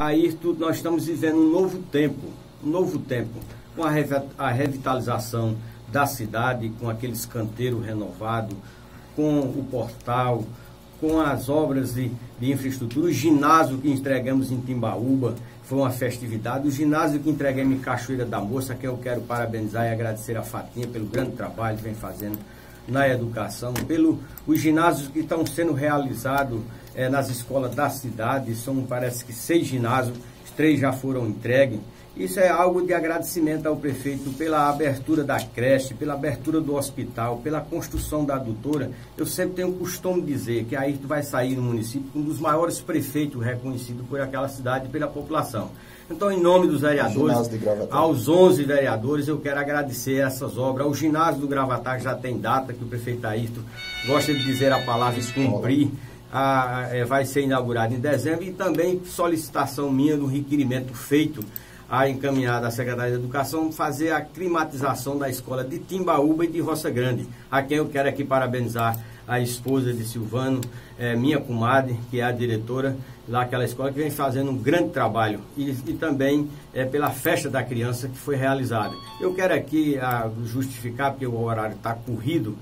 Aí tudo, nós estamos vivendo um novo tempo, um novo tempo, com a, revitalização da cidade, com aquele escanteiro renovado, com o portal, com as obras de, de infraestrutura, o ginásio que entregamos em Timbaúba, foi uma festividade, o ginásio que entregamos em Cachoeira da Moça, que eu quero parabenizar e agradecer a Fatinha pelo grande trabalho que vem fazendo na educação, pelo os ginásios que estão sendo realizados é, nas escolas da cidade, são parece que seis ginásios, três já foram entregues. Isso é algo de agradecimento ao prefeito pela abertura da creche, pela abertura do hospital, pela construção da adutora. Eu sempre tenho o costume de dizer que aí tu vai sair no município um dos maiores prefeitos reconhecidos por aquela cidade e pela população. Então, em nome dos vereadores, aos 11 vereadores, eu quero agradecer essas obras. O ginásio do Gravatar já tem data, que o prefeito Ayrton gosta de dizer a palavra cumprir. A, é, vai ser inaugurado em dezembro e também solicitação minha do requerimento feito a encaminhar da Secretaria de Educação fazer a climatização da escola de Timbaúba e de Roça Grande, a quem eu quero aqui parabenizar a esposa de Silvano, é, minha comadre, que é a diretora daquela escola, que vem fazendo um grande trabalho, e, e também é, pela festa da criança que foi realizada. Eu quero aqui a, ah, justificar, porque o horário está corrido,